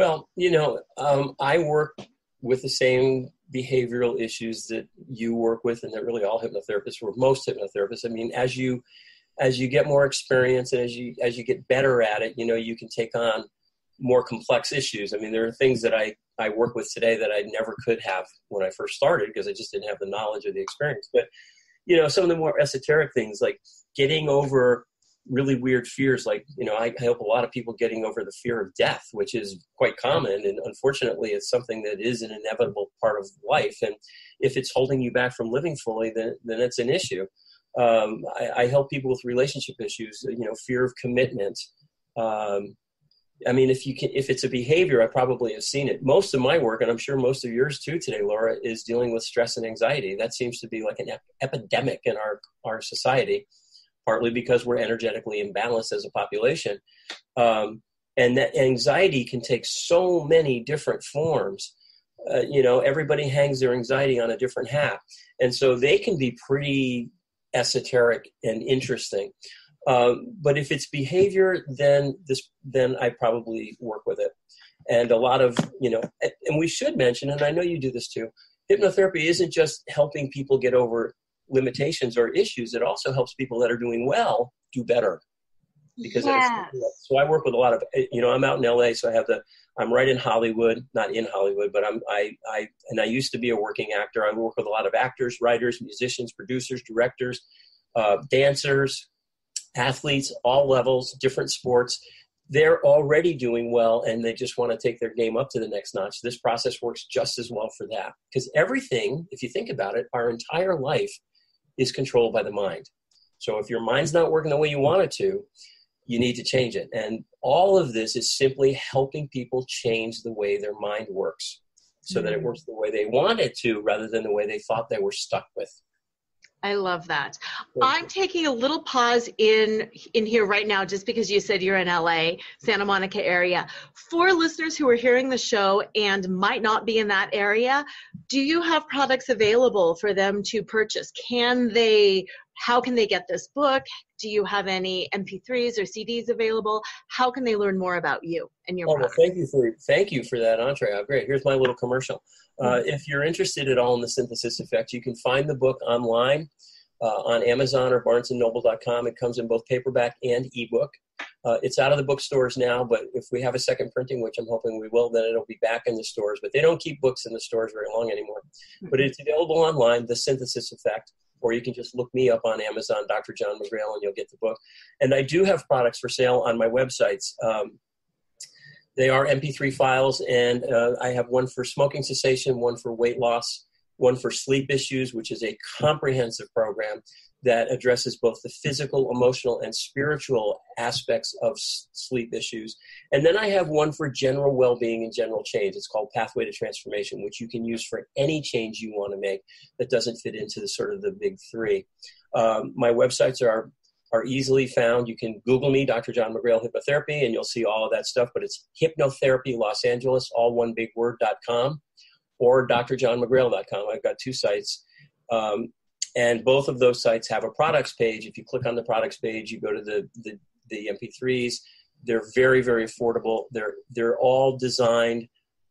Well, you know, um, I work with the same behavioral issues that you work with, and that really all hypnotherapists or Most hypnotherapists. I mean, as you as you get more experience and as you as you get better at it, you know, you can take on more complex issues. I mean, there are things that I I work with today that I never could have when I first started because I just didn't have the knowledge or the experience. But you know, some of the more esoteric things like getting over really weird fears like you know I, help a lot of people getting over the fear of death which is quite common and unfortunately it's something that is an inevitable part of life and if it's holding you back from living fully then then it's an issue um, I, I, help people with relationship issues you know fear of commitment um, I mean, if you can, if it's a behavior, I probably have seen it. Most of my work, and I'm sure most of yours too today, Laura, is dealing with stress and anxiety. That seems to be like an ep- epidemic in our our society partly because we're energetically imbalanced as a population. Um, and that anxiety can take so many different forms. Uh, you know, everybody hangs their anxiety on a different hat. And so they can be pretty esoteric and interesting. Um, but if it's behavior, then this, then I probably work with it. And a lot of, you know, and we should mention, and I know you do this too, hypnotherapy isn't just helping people get over limitations or issues, it also helps people that are doing well do better. Because yes. so I work with a lot of you know I'm out in LA, so I have the I'm right in Hollywood, not in Hollywood, but I'm I I and I used to be a working actor. I work with a lot of actors, writers, musicians, producers, directors, uh, dancers, athletes, all levels, different sports. They're already doing well, and they just want to take their game up to the next notch. This process works just as well for that because everything, if you think about it, our entire life is controlled by the mind. So if your mind's not working the way you want it to, you need to change it. And all of this is simply helping people change the way their mind works so that it mm-hmm. works the way they want it to rather than the way they thought they were stuck with. I love that. I'm taking a little pause in in here right now just because you said you're in LA, Santa Monica area. For listeners who are hearing the show and might not be in that area, do you have products available for them to purchase? Can they how can they get this book? Do you have any MP3s or CDs available? How can they learn more about you and your? Oh, well, thank you for thank you for that entree. Oh, great. Here's my little commercial. Uh, if you're interested at all in the synthesis effect, you can find the book online uh, on Amazon or BarnesandNoble.com. It comes in both paperback and ebook. Uh, it's out of the bookstores now, but if we have a second printing, which I'm hoping we will, then it'll be back in the stores. But they don't keep books in the stores very long anymore. But it's available online, The Synthesis Effect, or you can just look me up on Amazon, Dr. John McGrail, and you'll get the book. And I do have products for sale on my websites. Um, they are MP3 files, and uh, I have one for smoking cessation, one for weight loss, one for sleep issues, which is a comprehensive program that addresses both the physical, emotional, and spiritual aspects of sleep issues. And then I have one for general well being and general change. It's called Pathway to Transformation, which you can use for any change you want to make that doesn't fit into the sort of the big three. Um, my websites are are easily found. You can Google me, Dr. John McGrail Hypnotherapy, and you'll see all of that stuff. But it's hypnotherapy Los Angeles, all one big word, dot com, or drjohnmcgrail.com. I've got two sites. Um, and both of those sites have a products page. If you click on the products page, you go to the, the, the MP3s. They're very, very affordable. They're, they're all designed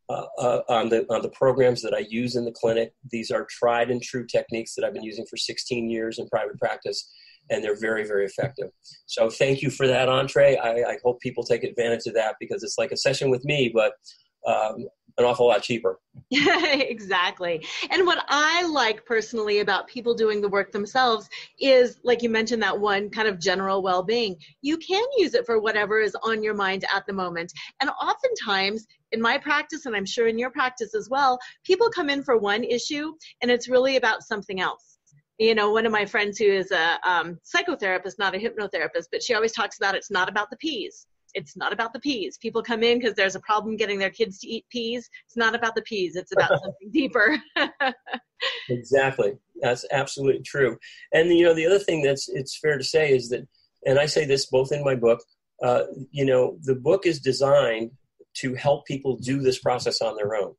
uh, uh, on the on the programs that I use in the clinic. These are tried and true techniques that I've been using for 16 years in private practice, and they're very very effective. So thank you for that entree. I, I hope people take advantage of that because it's like a session with me, but um, an awful lot cheaper. exactly. And what I like personally about people doing the work themselves is, like you mentioned, that one kind of general well being. You can use it for whatever is on your mind at the moment. And oftentimes, in my practice, and I'm sure in your practice as well, people come in for one issue and it's really about something else you know one of my friends who is a um, psychotherapist not a hypnotherapist but she always talks about it's not about the peas it's not about the peas. People come in because there's a problem getting their kids to eat peas. It's not about the peas. It's about something deeper. exactly. That's absolutely true. And you know, the other thing that's it's fair to say is that, and I say this both in my book. Uh, you know, the book is designed to help people do this process on their own.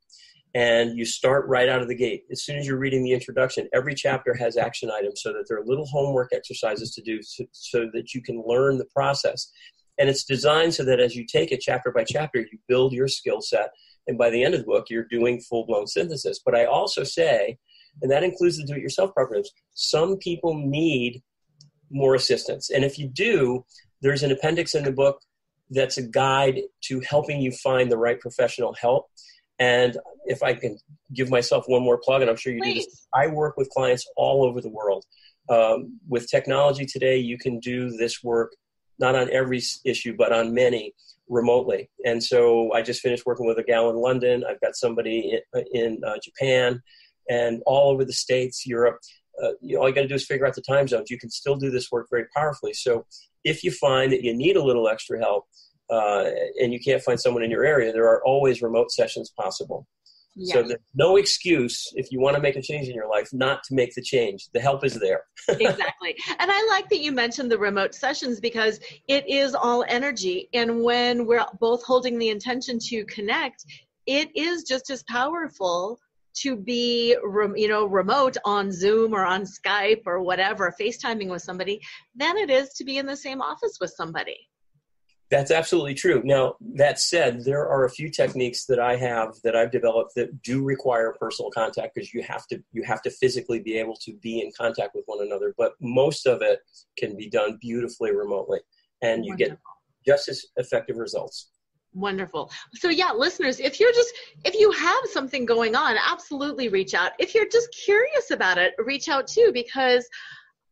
And you start right out of the gate. As soon as you're reading the introduction, every chapter has action items so that there are little homework exercises to do so, so that you can learn the process And it's designed so that as you take it chapter by chapter, you build your skill set. And by the end of the book, you're doing full blown synthesis. But I also say, and that includes the do it yourself programs, some people need more assistance. And if you do, there's an appendix in the book that's a guide to helping you find the right professional help. And if I can give myself one more plug, and I'm sure you Please. do this, I work with clients all over the world. Um, with technology today, you can do this work not on every issue, but on many remotely. And so I just finished working with a gal in London. I've got somebody in, in uh, Japan and all over the States, Europe. Uh, you know, all you got to do is figure out the time zones. You can still do this work very powerfully. So if you find that you need a little extra help uh, and you can't find someone in your area, there are always remote sessions possible. Yeah. So there's no excuse if you want to make a change in your life not to make the change. The help is there. exactly. And I like that you mentioned the remote sessions because it is all energy. And when we're both holding the intention to connect, it is just as powerful to be you know remote on zoom or on skype or whatever facetiming with somebody than it is to be in the same office with somebody that's absolutely true now that said there are a few techniques that i have that i've developed that do require personal contact because you have to you have to physically be able to be in contact with one another but most of it can be done beautifully remotely and you Wonderful. get just as effective results Wonderful. So yeah, listeners, if you're just if you have something going on, absolutely reach out. If you're just curious about it, reach out too because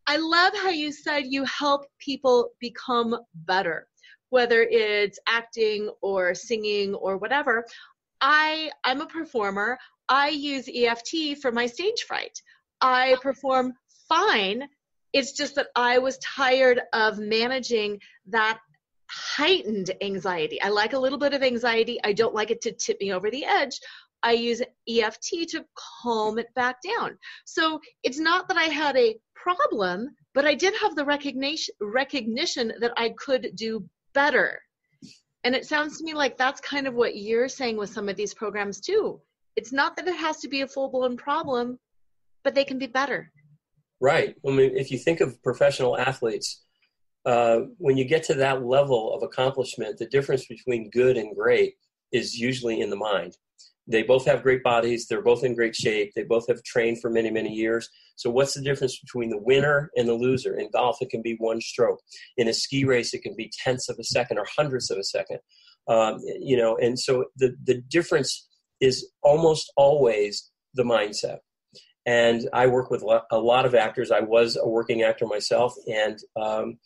I love how you said you help people become better, whether it's acting or singing or whatever. I I'm a performer. I use EFT for my stage fright. I perform fine. It's just that I was tired of managing that heightened anxiety. I like a little bit of anxiety. I don't like it to tip me over the edge. I use EFT to calm it back down. So it's not that I had a problem, but I did have the recognition recognition that I could do better. And it sounds to me like that's kind of what you're saying with some of these programs too. It's not that it has to be a full blown problem, but they can be better. Right. I mean, if you think of professional athletes, uh, when you get to that level of accomplishment, the difference between good and great is usually in the mind. They both have great bodies. They're both in great shape. They both have trained for many, many years. So, what's the difference between the winner and the loser? In golf, it can be one stroke. In a ski race, it can be tenths of a second or hundredths of a second. Um, you know, and so the the difference is almost always the mindset. And I work with a lot of actors. I was a working actor myself, and um,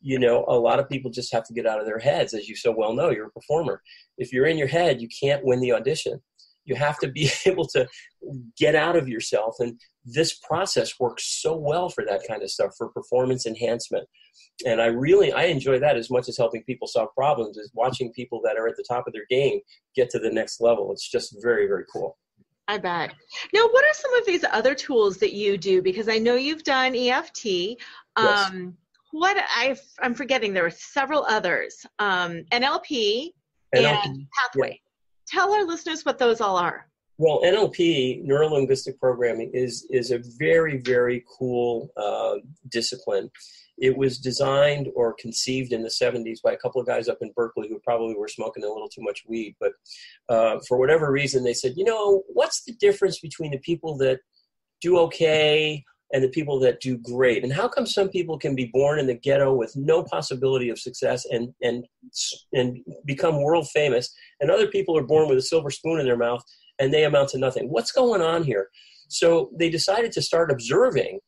you know, a lot of people just have to get out of their heads, as you so well know. You're a performer. If you're in your head, you can't win the audition. You have to be able to get out of yourself. And this process works so well for that kind of stuff, for performance enhancement. And I really, I enjoy that as much as helping people solve problems, is watching people that are at the top of their game get to the next level. It's just very, very cool. I bet. Now, what are some of these other tools that you do? Because I know you've done EFT. Um, yes what I I'm forgetting there are several others. Um, NLP, NLP and Pathway. Yeah. Tell our listeners what those all are. Well, NLP, neuro linguistic programming, is is a very very cool uh, discipline. It was designed or conceived in the 70s by a couple of guys up in Berkeley who probably were smoking a little too much weed. But uh, for whatever reason, they said, you know, what's the difference between the people that do okay and the people that do great. And how come some people can be born in the ghetto with no possibility of success and and and become world famous and other people are born with a silver spoon in their mouth and they amount to nothing? What's going on here? So they decided to start observing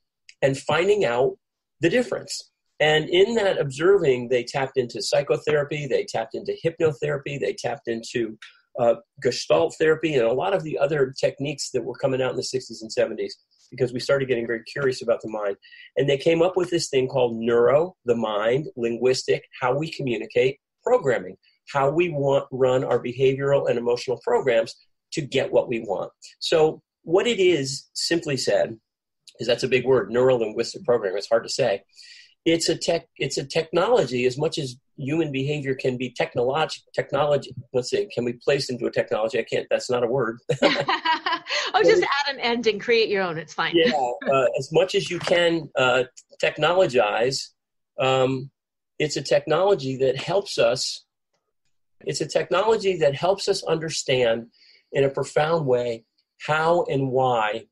and finding out the difference. And in that observing they tapped into psychotherapy they tapped into hypnotherapy they tapped into uh, gestalt therapy and a lot of the other techniques that were coming out in the 60s and 70s because we started getting very curious about the mind. And they came up with this thing called neuro, the mind, linguistic, how we communicate, programming, how we want run our behavioral and emotional programs to get what we want. So what it is, simply said, is that's a big word, neuro linguistic program. It's hard to say it's a tech it's a technology as much as human behavior can be technology technology let's say can be placed into a technology i can't that's not a word oh just add an end and create your own it's fine yeah uh, as much as you can uh, technologize um, it's a technology that helps us it's a technology that helps us understand in a profound way how and why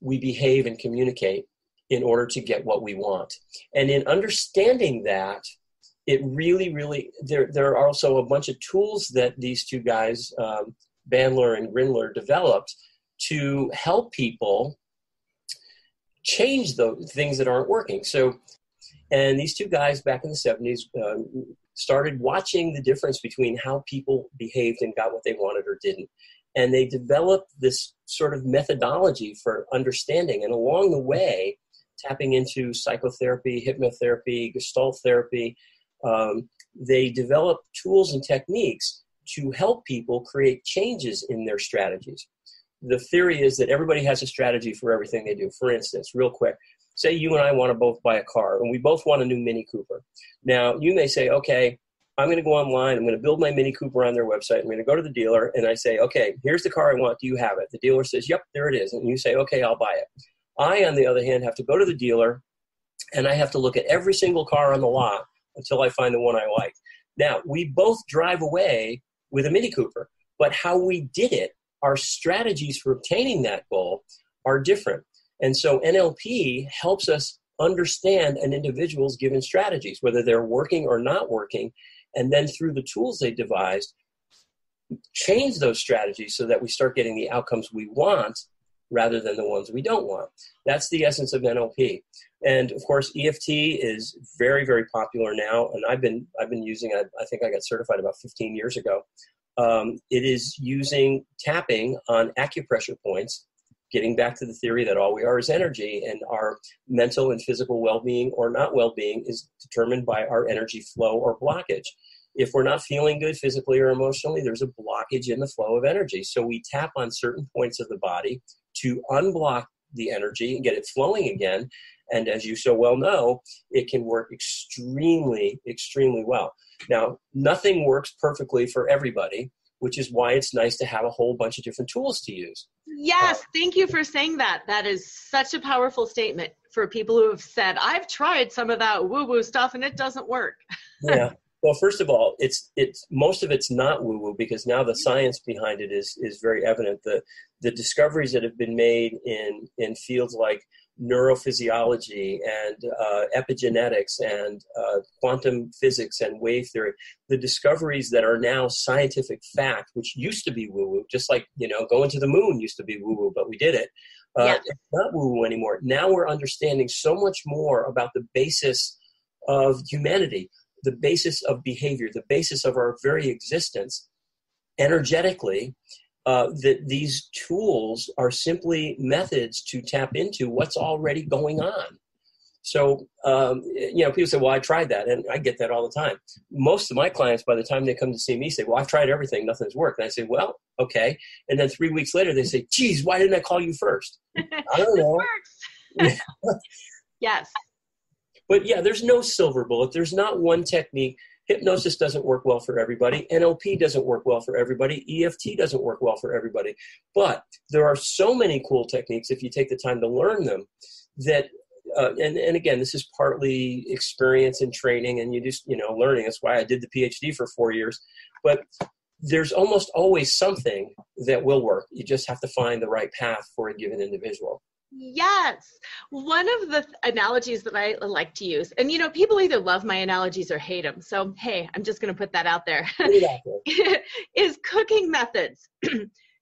we behave and communicate in order to get what we want. And in understanding that, it really, really, there, there are also a bunch of tools that these two guys, um, Bandler and Grinder, developed to help people change the things that aren't working. So, and these two guys back in the 70s uh, started watching the difference between how people behaved and got what they wanted or didn't. And they developed this sort of methodology for understanding. And along the way, tapping into psychotherapy, hypnotherapy, gestalt therapy, um, they developed tools and techniques to help people create changes in their strategies. The theory is that everybody has a strategy for everything they do. For instance, real quick, say you and I want to both buy a car and we both want a new Mini Cooper. Now, you may say, okay, I'm going to go online. I'm going to build my Mini Cooper on their website. I'm going to go to the dealer and I say, okay, here's the car I want. Do you have it? The dealer says, yep, there it is. And you say, okay, I'll buy it. I, on the other hand, have to go to the dealer and I have to look at every single car on the lot until I find the one I like. Now, we both drive away with a Mini Cooper, but how we did it, our strategies for obtaining that goal are different. And so NLP helps us understand an individual's given strategies, whether they're working or not working, and then through the tools they devised, change those strategies so that we start getting the outcomes we want rather than the ones we don't want. That's the essence of NLP. And of course, EFT is very, very popular now, and I've been I've been using it. I think I got certified about 15 years ago. Um, it is using tapping on acupressure points getting back to the theory that all we are is energy and our mental and physical well-being or not well-being is determined by our energy flow or blockage. If we're not feeling good physically or emotionally there's a blockage in the flow of energy. So we tap on certain points of the body to unblock the energy and get it flowing again and as you so well know it can work extremely extremely well now nothing works perfectly for everybody which is why it's nice to have a whole bunch of different tools to use. Yes, uh, thank you for saying that. That is such a powerful statement for people who have said, I've tried some of that woo woo stuff and it doesn't work. yeah. Well, first of all, it's it's most of it's not woo woo because now the science behind it is is very evident. The the discoveries that have been made in in fields like neurophysiology and uh, epigenetics and uh, quantum physics and wave theory, the discoveries that are now scientific fact, which used to be woo woo, just like you know going to the moon used to be woo woo, but we did it. Uh, yeah. It's not woo woo anymore. Now we're understanding so much more about the basis of humanity, the basis of behavior, the basis of our very existence, energetically, uh, that these tools are simply methods to tap into what's already going on. So, um, you know, people say, well, I tried that. And I get that all the time. Most of my clients, by the time they come to see me, say, well, I've tried everything, nothing's worked. And I say, well, okay. And then three weeks later, they say, geez, why didn't I call you first? I don't know. yes. But yeah, there's no silver bullet. There's not one technique. Hypnosis doesn't work well for everybody. Nlp doesn't work well for everybody. Eft doesn't work well for everybody. But there are so many cool techniques if you take the time to learn them that uh, and, and again this is partly experience and training and you just you know learning. That's why i did the phd for four years. But there's almost always something that will work. You just have to find the right path for a given individual Yes. One of the analogies that I like to use, and you know, people either love my analogies or hate them. So, hey, I'm just going to put that out there. is cooking methods.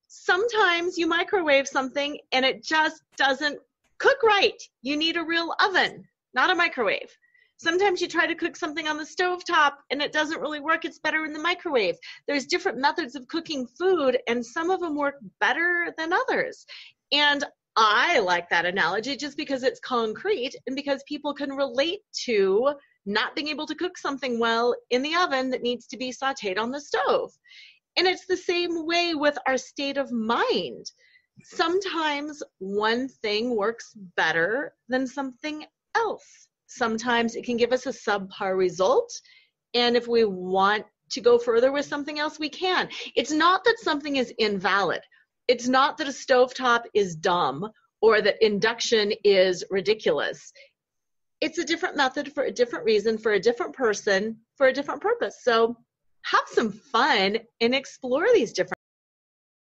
Sometimes you microwave something and it just doesn't cook right. You need a real oven, not a microwave. Sometimes you try to cook something on the stove top and it doesn't really work. It's better in the microwave. There's different methods of cooking food and some of them work better than others. And I like that analogy just because it's concrete and because people can relate to not being able to cook something well in the oven that needs to be sauteed on the stove. And it's the same way with our state of mind. Sometimes one thing works better than something else. Sometimes it can give us a subpar result. And if we want to go further with something else, we can. It's not that something is invalid it's not that a stovetop is dumb or that induction is ridiculous. it's a different method for a different reason, for a different person, for a different purpose. So have some fun and explore these different